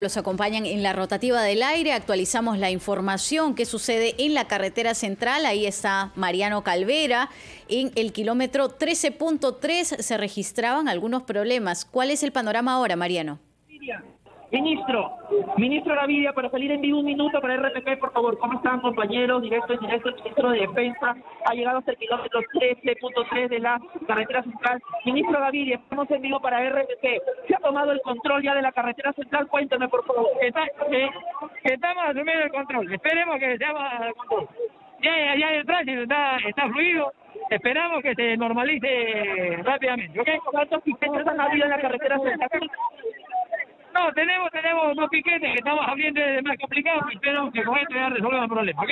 Los acompañan en la rotativa del aire, actualizamos la información que sucede en la carretera central, ahí está Mariano Calvera, en el kilómetro 13.3 se registraban algunos problemas. ¿Cuál es el panorama ahora, Mariano? Ministro, ministro Gaviria, para salir en vivo un minuto para RPP, por favor. ¿Cómo están, compañeros? Directo en directo, el ministro de Defensa ha llegado hasta el kilómetro 13.3 de la carretera central. Ministro Gaviria, estamos en vivo para RPP. ¿Se ha tomado el control ya de la carretera central? Cuéntame, por favor. estamos asumiendo el control. Esperemos que seamos el control. Ya, ya el tránsito está, está fluido. Esperamos que se normalice rápidamente. ¿Cuántos piquetes han habido en la carretera central? No, tenemos, tenemos dos piquetes que estamos abriendo de más complicado y esperamos que con esto ya resolvamos el problema, ¿ok?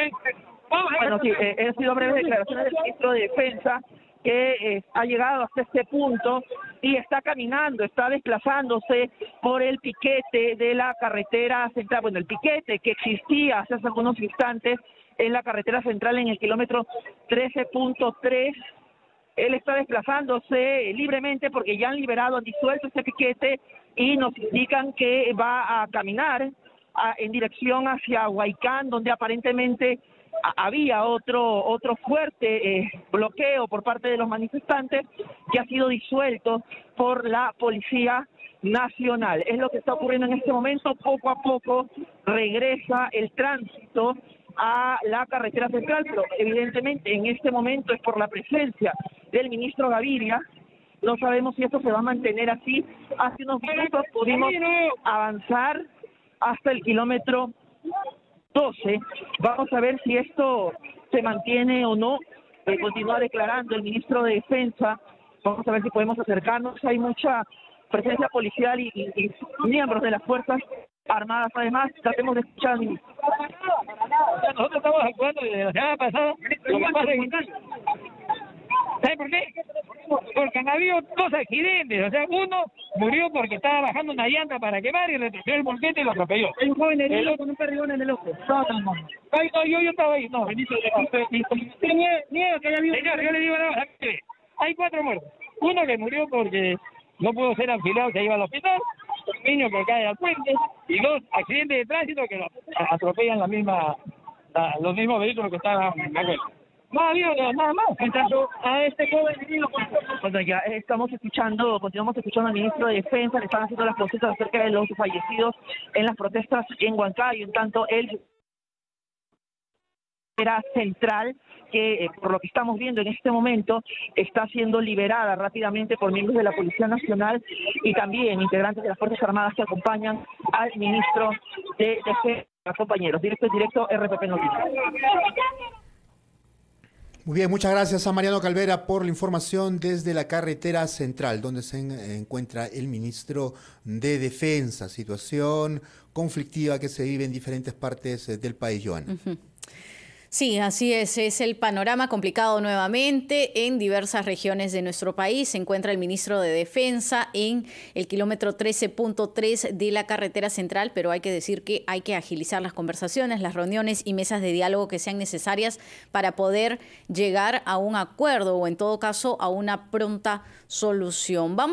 Vamos bueno, sí, eh, sido breves declaraciones del ministro de Defensa que eh, ha llegado hasta este punto y está caminando, está desplazándose por el piquete de la carretera central, bueno, el piquete que existía hace algunos instantes en la carretera central en el kilómetro 13.3 él está desplazándose libremente porque ya han liberado, han disuelto ese piquete y nos indican que va a caminar en dirección hacia Huaycán, donde aparentemente había otro otro fuerte eh, bloqueo por parte de los manifestantes que ha sido disuelto por la policía nacional. Es lo que está ocurriendo en este momento. Poco a poco regresa el tránsito a la carretera central, pero evidentemente en este momento es por la presencia del ministro Gaviria. No sabemos si esto se va a mantener así. Hace unos minutos pudimos avanzar hasta el kilómetro 12. Vamos a ver si esto se mantiene o no. Eh, continúa declarando el ministro de Defensa. Vamos a ver si podemos acercarnos. Hay mucha presencia policial y, miembros de las Fuerzas Armadas. Además, tratemos de escuchar Nosotros estamos actuando desde la semana pasada. Lo que pasa ¿Sabe por qué? Porque han habido dos accidentes. O sea, uno murió porque estaba bajando una llanta para quemar y retrocedió el volquete y lo atropelló. Hay un joven herido con un perdigón en el ojo. Ay, no, yo, yo estaba ahí. No, niega que haya habido... Señor, yo le digo, hay cuatro muertos. Uno que murió porque no pudo ser afilado, se iba al hospital. Un niño que cae al puente. Y dos accidentes de tránsito que atropellan la misma, los mismos vehículos que estaban en la no nada más. En tanto a este joven Bueno, ya estamos escuchando, continuamos escuchando al ministro de Defensa, le están haciendo las protestas acerca de los fallecidos en las protestas en Huancayo. En tanto, él era central que eh, por lo que estamos viendo en este momento está siendo liberada rápidamente por miembros de la Policía Nacional y también integrantes de las Fuerzas Armadas que acompañan al ministro de Defensa, compañeros. Directo, directo, RPP Noticias. Muy bien, muchas gracias a Mariano Calvera por la información desde la carretera central, donde se encuentra el ministro de Defensa. Situación conflictiva que se vive en diferentes partes eh, del país, Joana. Sí, así es. Es el panorama complicado nuevamente en diversas regiones de nuestro país. Se encuentra el ministro de Defensa en el kilómetro 13.3 de la carretera central, pero hay que decir que hay que agilizar las conversaciones, las reuniones y mesas de diálogo que sean necesarias para poder llegar a un acuerdo o en todo caso a una pronta solución. Vamos